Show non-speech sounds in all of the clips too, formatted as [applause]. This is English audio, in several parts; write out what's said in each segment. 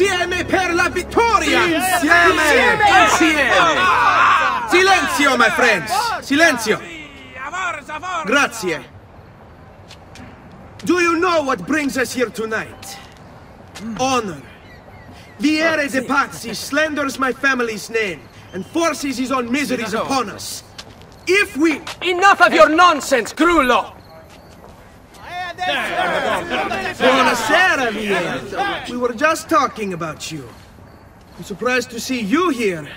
Insieme per la vittoria! Insieme! Insieme! Silenzio, my friends! Silenzio! Grazie. Do you know what brings us here tonight? Honor. Vieri de Pazzi slanders my family's name and forces his own miseries upon us. If we... Enough of your nonsense, Grullo! Buonasera. We were just talking about you. I'm surprised to see you here.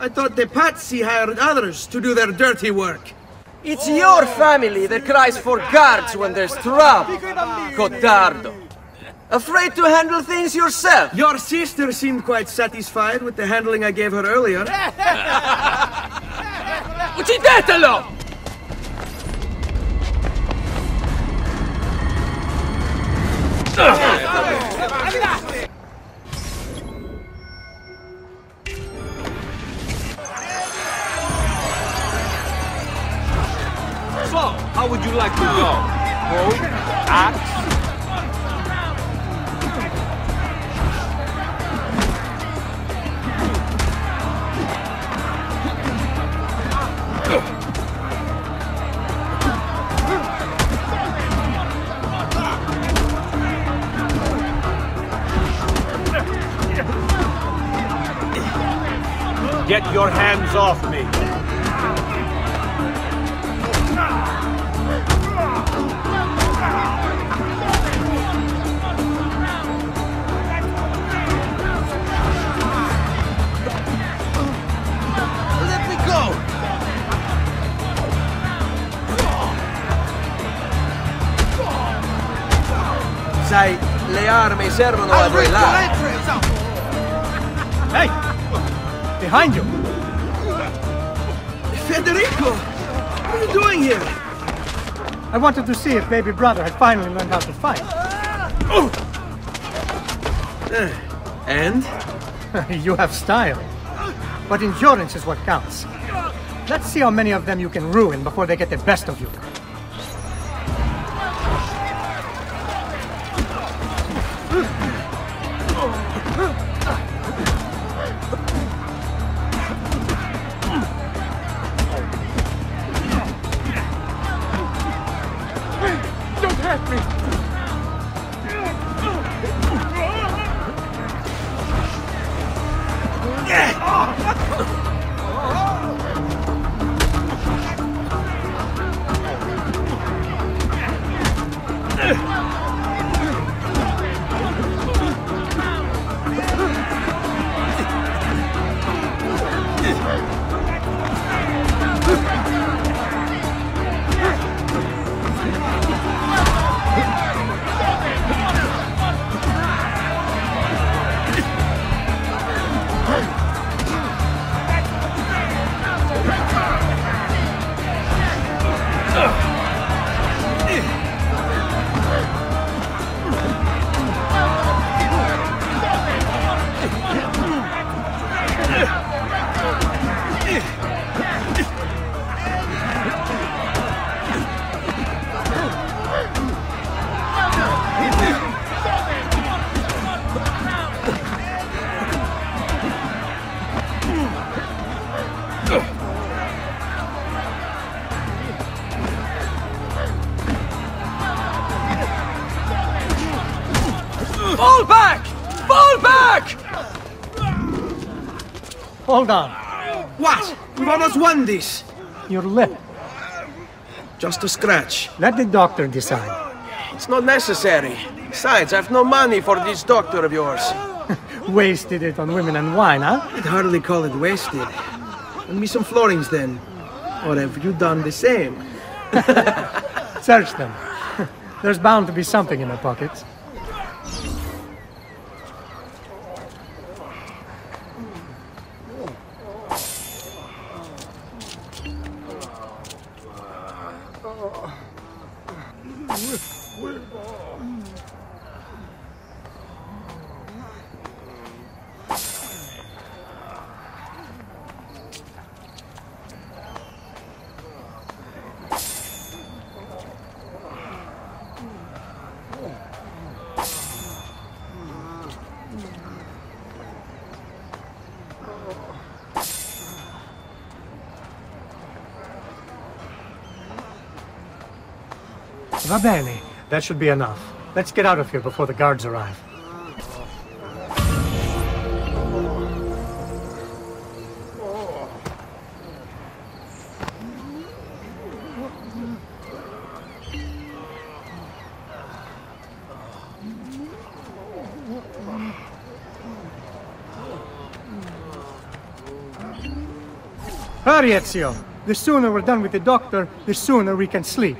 I thought the Pazzi hired others to do their dirty work. It's your family that cries for guards when there's trouble. Codardo. Afraid to handle things yourself? Your sister seemed quite satisfied with the handling I gave her earlier. Uccidetelo! Your hands off me! Let me go! Sai, le armi servono a duellare. Hey! Behind you! Federico! What are you doing here? I wanted to see if baby brother had finally learned how to fight. Oh! Eh, and? [laughs] you have style. But endurance is what counts. Let's see how many of them you can ruin before they get the best of you. Hurt me! Hold on. What? We've almost won this. Your lip. Just a scratch. Let the doctor decide. It's not necessary. Besides, I've no money for this doctor of yours. [laughs] Wasted it on women and wine, huh? I'd hardly call it wasted. Lend me some florins then. Or have you done the same? [laughs] Search them. [laughs] There's bound to be something in their pockets. Va bene. That should be enough. Let's get out of here before the guards arrive. Hurry! The sooner we're done with the doctor, the sooner we can sleep.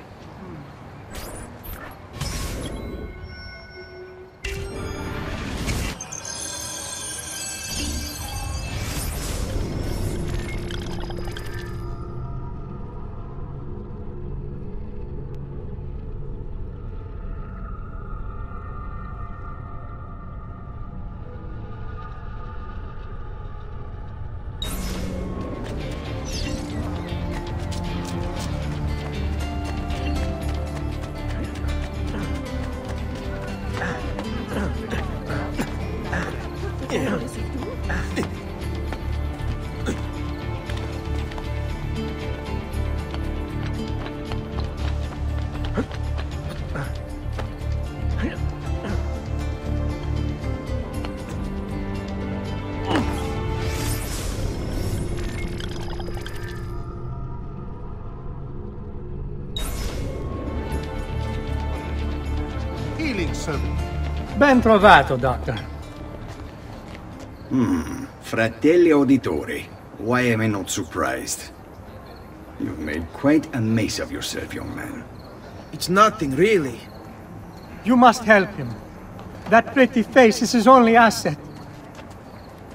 campione? Ben trovato, Doctor. Hmm, fratelli Auditore, why am I not surprised? You've made quite a mess of yourself, young man. It's nothing, really. You must help him. That pretty face is his only asset.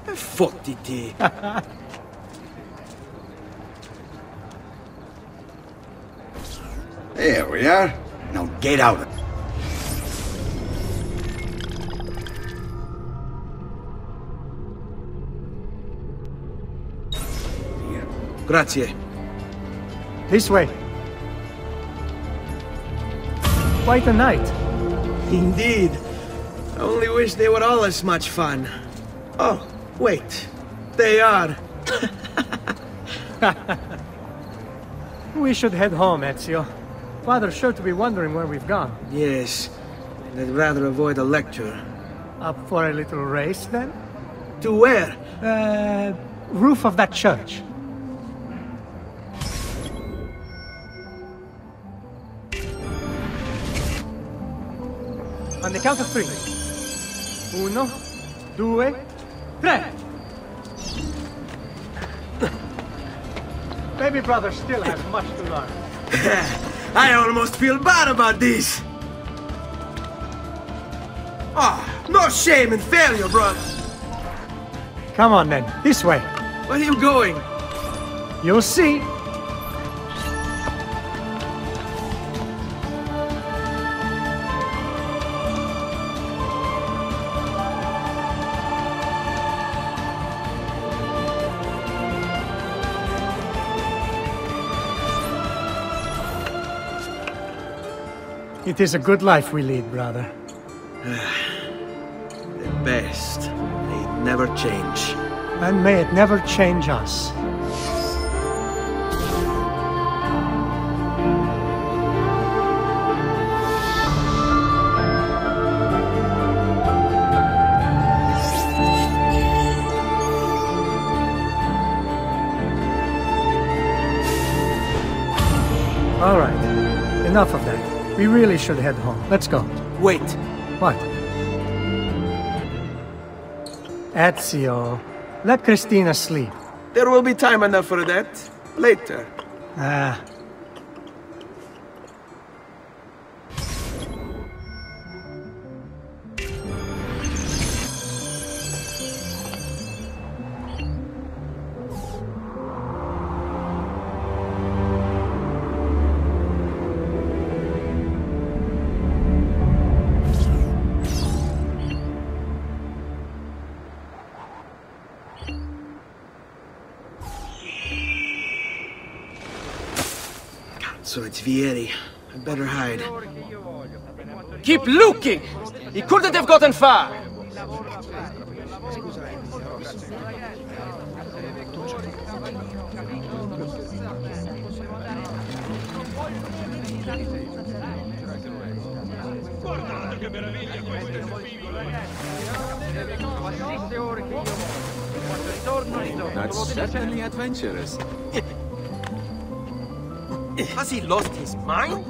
Fottiti. [laughs] There we are. Now get out Grazie. This way. Quite a night. Indeed. I only wish they were all as much fun. Oh, wait. They are. [laughs] We should head home, Ezio. Father's sure to be wondering where we've gone. Yes. And I'd rather avoid a lecture. Up for a little race, then? To where? Uh, roof of that church. The count of three. Uno, due, tre. Baby brother still has much to learn. [laughs] I almost feel bad about this. Ah, no shame in failure, brother. Come on then, this way. Where are you going? You'll see. It is a good life we lead, brother. [sighs] The best. They never change. And may it never change us. All right. Enough of that. We really should head home. Let's go. Wait. What? Ezio, let Cristina sleep. There will be time enough for that. Later. Ah, So it's Vieri. I better hide. Keep looking! He couldn't have gotten far! That's certainly adventurous. [laughs] Has he lost his mind?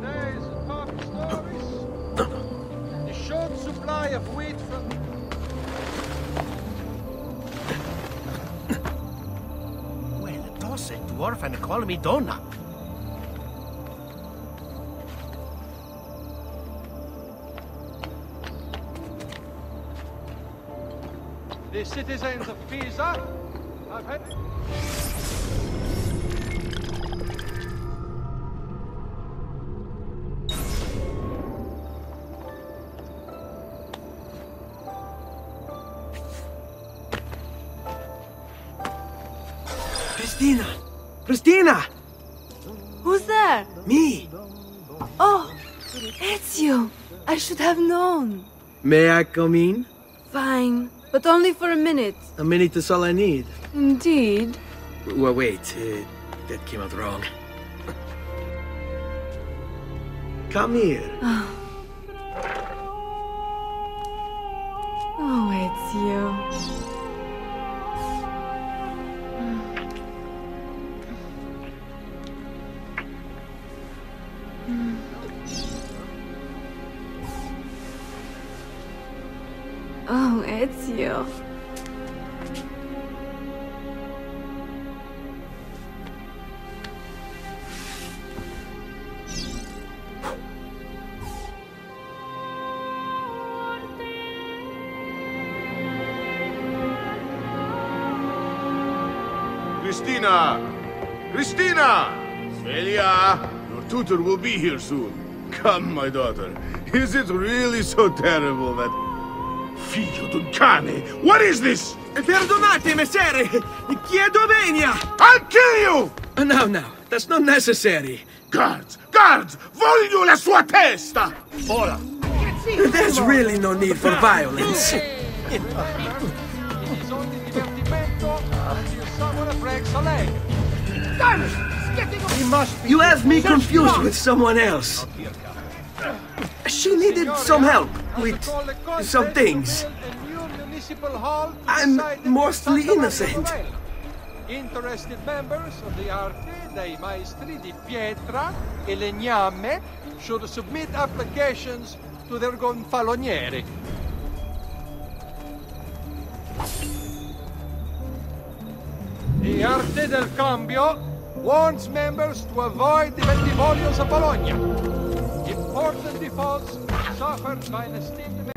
There's top stories. The short supply of wheat Well, it, dwarf, and call me Donut. The citizens of Pisa have had Cristina! Cristina! Who's there? Me! Oh, it's you. I should have known. May I come in? Fine, but only for a minute. A minute is all I need. Indeed. Well, wait. Uh, that came out wrong. Come here. Oh, it's you. You. Cristina! Cristina! Celia! Your tutor will be here soon. Come, my daughter. Is it really so terrible that... Figlio d'un cane! What is this? Perdonate, messere! Chiedo venia! I'll kill you! No, no, that's not necessary. Guards! Guards! Voglio la sua testa! Ora. There's really no need for violence. bisogni di divertimento il someone breaks a leg. He must be. You have me confused with someone else. She needed some help with some things. I'm mostly innocent. Interested members of the Arte dei Maestri di Pietra e Legname should submit applications to their gonfalonieri. The Arte del Cambio warns members to avoid the Bentivoglios of Bologna. Important defaults suffered by an esteemed